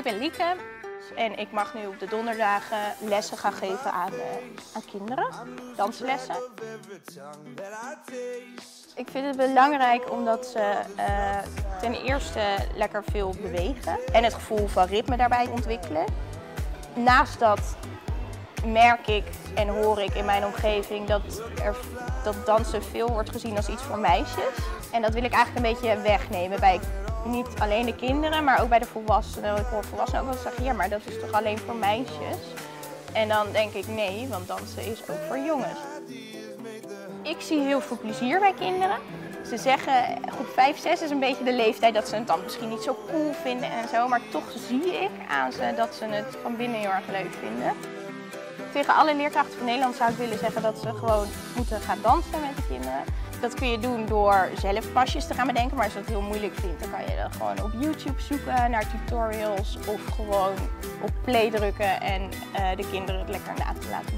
Ik ben Lieke en ik mag nu op de donderdagen lessen gaan geven aan, uh, aan kinderen, danslessen. Ik vind het belangrijk omdat ze uh, ten eerste lekker veel bewegen en het gevoel van ritme daarbij ontwikkelen. Naast dat merk ik en hoor ik in mijn omgeving dat, er, dat dansen veel wordt gezien als iets voor meisjes. En dat wil ik eigenlijk een beetje wegnemen bij niet alleen de kinderen, maar ook bij de volwassenen. Ik hoor volwassenen ook wel zeggen, ja maar dat is toch alleen voor meisjes? En dan denk ik nee, want dansen is ook voor jongens. Ik zie heel veel plezier bij kinderen. Ze zeggen, groep 5, 6 is een beetje de leeftijd dat ze het dan misschien niet zo cool vinden en zo. Maar toch zie ik aan ze dat ze het van binnen heel erg leuk vinden. Tegen alle leerkrachten van Nederland zou ik willen zeggen dat ze gewoon moeten gaan dansen met de kinderen. Dat kun je doen door zelf pasjes te gaan bedenken, maar als je dat heel moeilijk vindt, dan kan je dan gewoon op YouTube zoeken naar tutorials of gewoon op play drukken en uh, de kinderen het lekker na te laten.